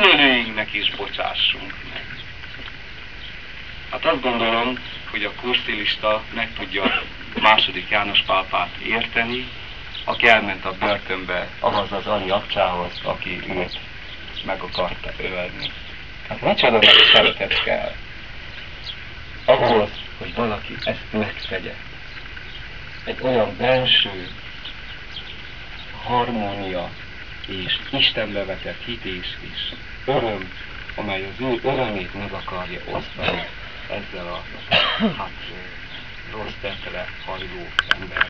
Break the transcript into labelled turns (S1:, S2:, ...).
S1: gyűlölőinknek is bocsássunk meg. Hát azt gondolom, hogy a kurszilista meg tudja második János pápát érteni, aki elment a börtönbe ahhoz az Ani apcsához, aki őt meg akarta ölni. Hát micsoda nagy szeretet kell ahhoz, hogy valaki ezt megtegye. Egy olyan belső harmónia és Istenbe vetett hités és öröm, amely az ő örömét meg akarja osztani ezzel a hát, rossz tetre hajló ember.